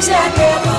Jack é ever